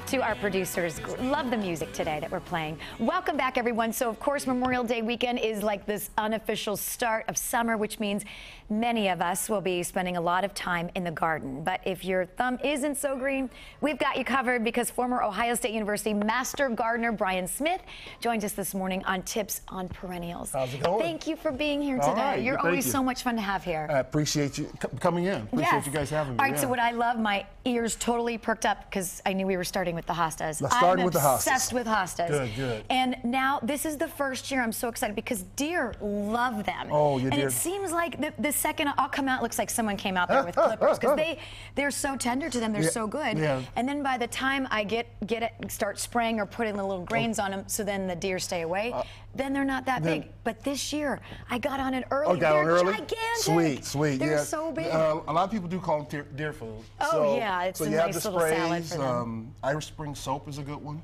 off to our producers. Love the music today that we're playing. Welcome back, everyone. So, of course, Memorial Day weekend is like this unofficial start of summer, which means many of us will be spending a lot of time in the garden. But if your thumb isn't so green, we've got you covered because former Ohio State University Master Gardener Brian Smith joins us this morning on tips on perennials. How's it going? Thank you for being here today. right, You're always you. so much fun to have here. I appreciate you coming in. Appreciate Yes. you guys having me. All right, so what I love, my ears totally perked up because I knew we were starting with the hostas. Let's start I'm with the hostas. obsessed with hostas. Good, good. And now this is the first year I'm so excited because deer love them. Oh, you And it seems like the, the second I'll come out, looks like someone came out there with clippers because they they're so tender to them, they're Yeah, so good. yeah. And then by the time I get get it, start spraying or putting the little grains on them, so then the deer stay away. then they're not that Uh, then- big. But this year, I got on it early. Oh, got they're on early? gigantic. Sweet, sweet. They're yeah. so big. Uh, a lot of people do call them deer, deer food. Oh, so, yeah, it's so a you nice have the little sprays. salad for them. Um, Irish Spring soap is a good one.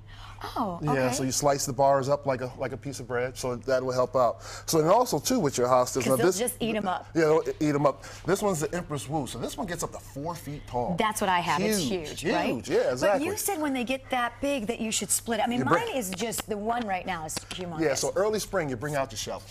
oh, okay. Yeah, so you slice the bars up like a like a piece of bread, so that will help out. So and also too with your hostas, 'Cause they'll just eat them up. Yeah, they'll eat them up. This one's the Empress Wu, so this one gets up to four feet tall. That's what I have. It's Huge, huge, right? huge. Yeah, exactly. But you said when they get that big that you should split it. I mean, You mine bring- is just the one right now is humongous. yeah, so early spring you bring out your shovel.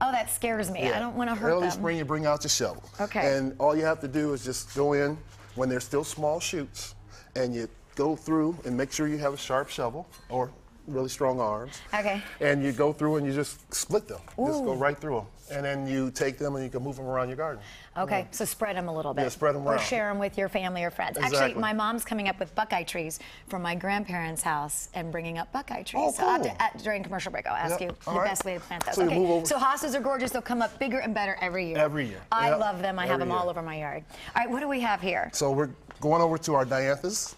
oh, that scares me. I don't want to hurt Early them. spring, you bring out your shovel. Okay. And all you have to do is just go in when they're still small shoots, and you go through and make sure you have a sharp shovel or really strong arms. Okay. And you go through and you just split them. Just go right through them. And then you take them and you can move them around your garden. Okay, so spread them a little bit. Yeah, spread 'em Or around. share them with your family or friends. Actually, my mom's coming up with buckeye trees from my grandparents' house and bringing up buckeye trees. Oh, So I'll have cool. to, at, during commercial break, I'll ask Yep, you all the right. best way to plant those. So okay, so hostas are gorgeous. They'll come up bigger and better every year. Every year, I yep, love them. I have every them all over my yard. All right, what do we have here? So we're going over to our dianthus.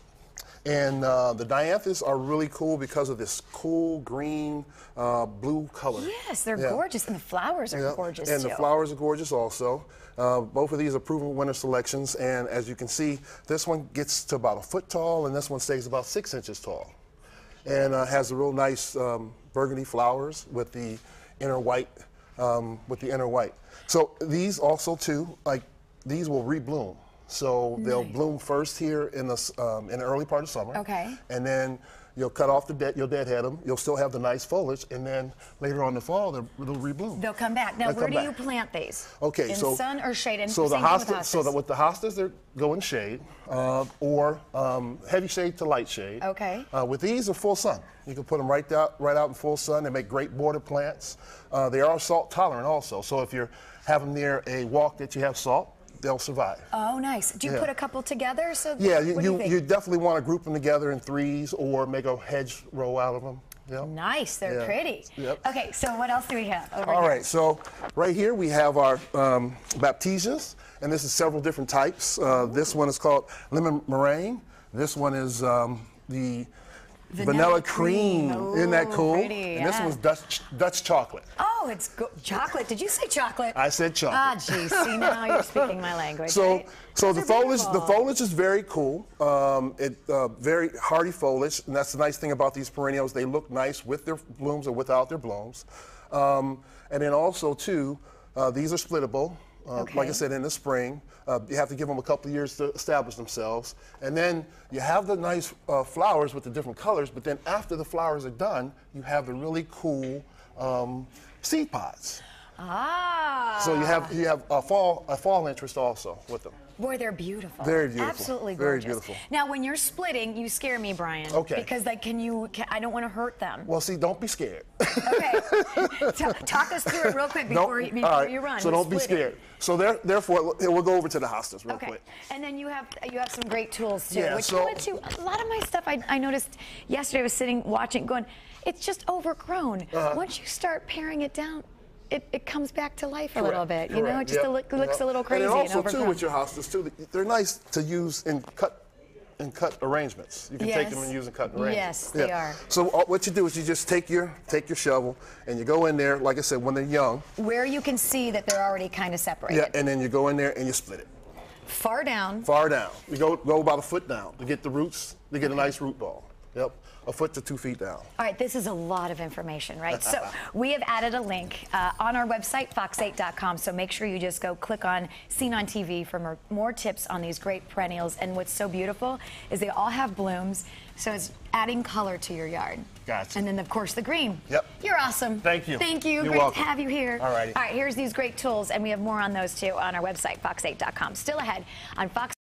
And uh, the dianthus are really cool because of this cool green, uh, blue color. Yes, they're Yeah. gorgeous, and the flowers are Yeah, gorgeous And too. the flowers are gorgeous also. Uh, both of these are Proven Winners selections, and as you can see, this one gets to about a foot tall, and this one stays about six inches tall, and uh, has a real nice um, burgundy flowers with the inner white, um, with the inner white. So these also too, like these will rebloom. So they'll Nice. bloom first here in the um, in the early part of summer. Okay. And then you'll cut off the dead, you'll deadhead them. You'll still have the nice foliage, and then later on in the fall they'll, they'll rebloom. They'll come back. Now, They'll where do you plant these? Okay, in so sun or shade? And so the hostas, so that with the hostas they go in shade, uh, or um, heavy shade to light shade. Okay. Uh, with these, are full sun. You can put them right out, right out in full sun. They make great border plants. Uh, they are salt tolerant also. So if you're having near a walk that you have salt, they'll survive. Oh, nice. Do you Yeah. put a couple together? So yeah, you, you, you, you definitely want to group them together in threes or make a hedge row out of them. Yeah. Nice. They're Yeah. pretty. Yep. Okay, so what else do we have over All here? right, so right here we have our um, baptisias, and this is several different types. Uh, this one is called lemon meringue. This one is um, the vanilla, Vanilla cream. cream. Isn't that cool? pretty, and this one's Dutch, Dutch chocolate. Oh, it's go- chocolate. Did you say chocolate? I said chocolate. Ah, geez. See, now you're speaking my language. So, right? so the Those foliage, the foliage is very cool. Um, it uh, very hardy foliage, and that's the nice thing about these perennials. They look nice with their blooms or without their blooms. Um, and then also too, uh, these are splittable. Uh, Like I said, in the spring, uh, you have to give them a couple of years to establish themselves, and then you have the nice uh, flowers with the different colors. But then after the flowers are done, you have the really cool um, seed pods. Ah. So you have you have a fall a fall interest also with them. Boy, they're beautiful. Very beautiful. Absolutely Very gorgeous. beautiful. Now, when you're splitting, you scare me, Brian. Okay. Because, like, can you? Can, I don't want to hurt them. Well, see, don't be scared. Okay. Ta- talk us through it real quick before, you, before right, you run. So We're don't be scared. So there, therefore, we'll go over to the hostas real Okay, quick. and then you have you have some great tools too. Yeah, which so- you to a lot of my stuff. I, I noticed yesterday. I was sitting watching, going, it's just overgrown. Uh-huh. Once you start paring it down, it, it comes back to life a little bit. You know, it just yep, look, looks yep. a little crazy And also too with your hostas too, they're nice to use in cut in cut arrangements. You can take them and use in cut arrangements. Yes, they are. So uh, what you do is you just take your take your shovel and you go in there, like I said, when they're young. Where you can see that they're already kind of separated. Yeah, and then you go in there and you split it Far down. far down. You go go about a foot down to get the roots to get a nice root ball. Yep, a foot to two feet down. All right, this is a lot of information, right? so we have added a link uh, on our website, fox8.com. So make sure you just go click on Seen on TV for more, more tips on these great perennials. And what's so beautiful is they all have blooms, so it's adding color to your yard. Gotcha. And then, of course, the green. Yep. You're awesome. Thank you. Thank you. You're Great welcome. to have you here. All righty. All right, here's these great tools, and we have more on those too on our website, fox8.com. Still ahead on Fox